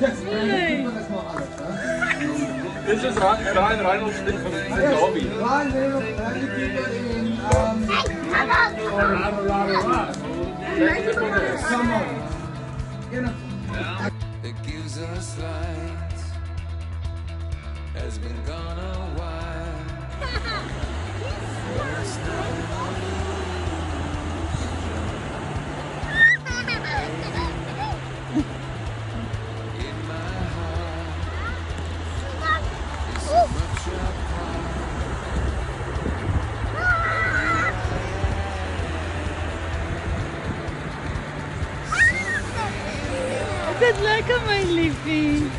This is Ryan Reynolds from Ryan gives us light. Has been gone a while. Dit lekker my liefie?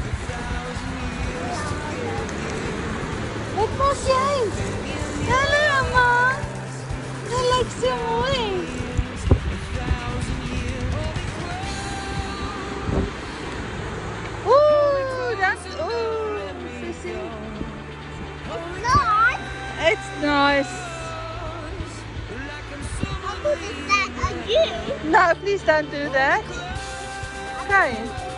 Wat was jy? Hallo mamma. Jy lyk so mooi. Ooh, that's ooh. It's nice. How good is that? Are you? No, please don't do that. Okay.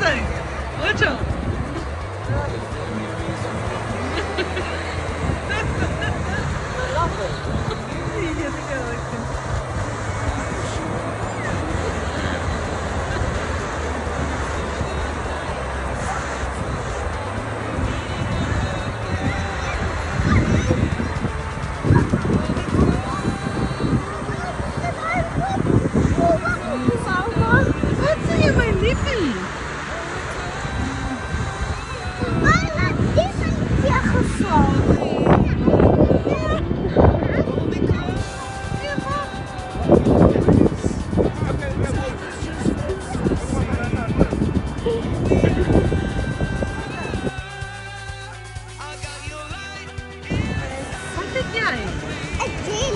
interessante. Jy?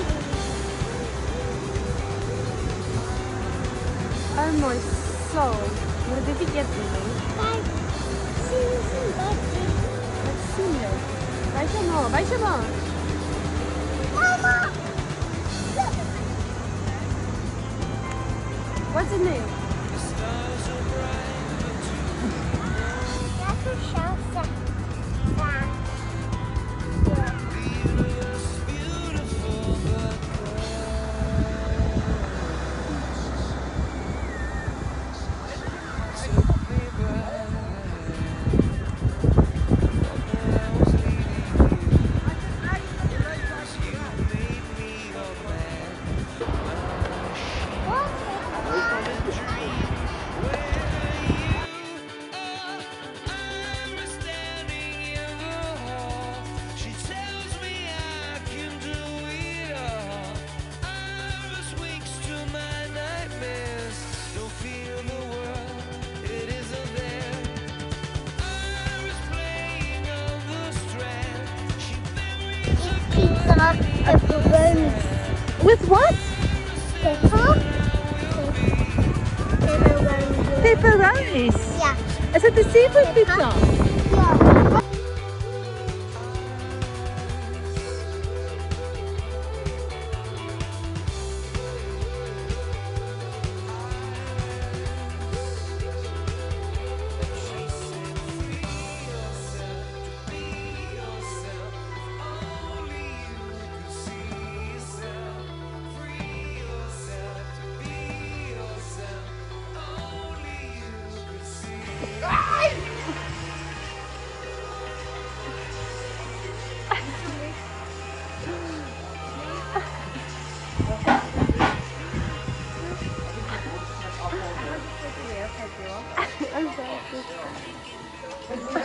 Oh my soul. Wat het ek eet nie? Sien, sien, wat Wat sien jy? Wys jou maar, wys jou maar. Mama! What's in there? That's a shell pepperoni. With what? Pepper? Pepperoni. Pepperonis. Ja. Is dit 'n seafood pizza? Ik moet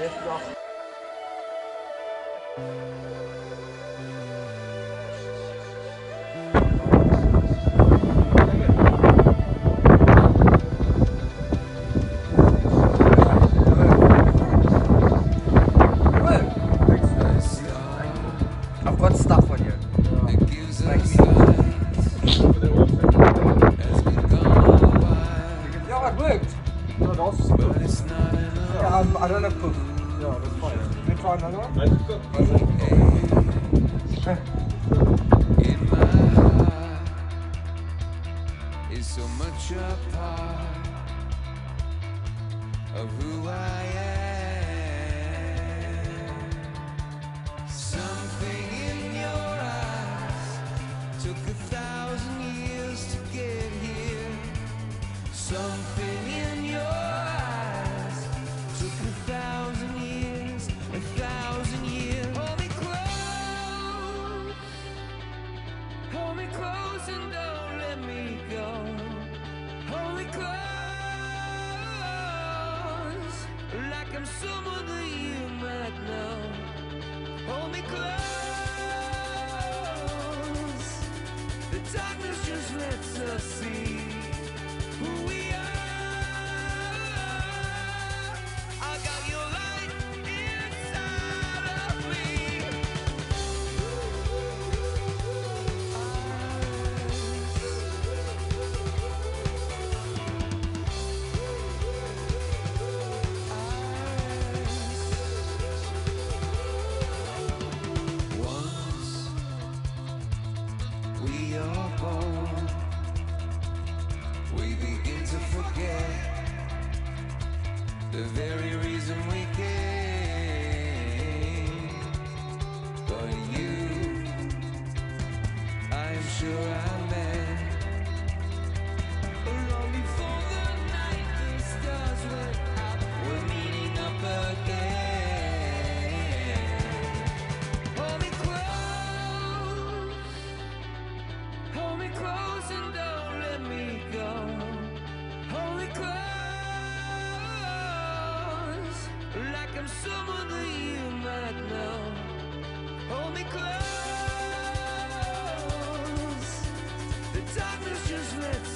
eerst kan. A part of who I am. Something in your eyes took a thousand years to get here. Something. someone the very reason we business.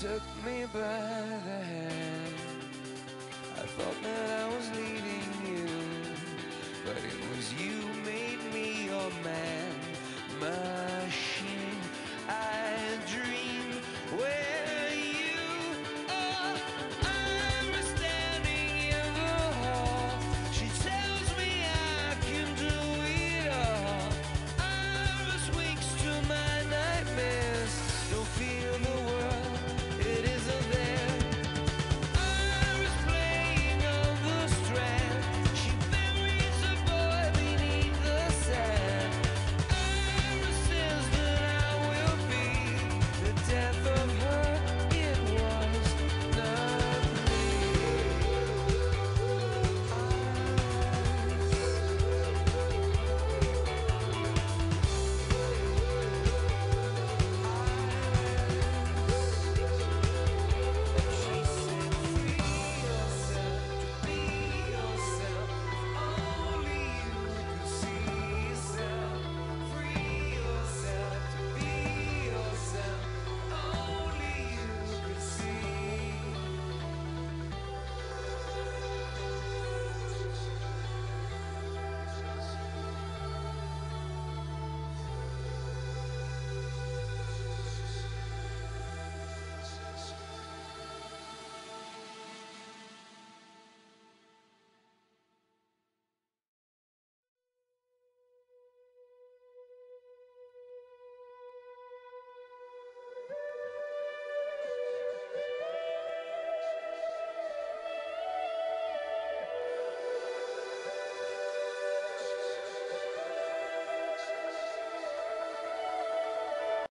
took me by the hand. I thought that I was leading you, but it was you made me your man, machine. I dream.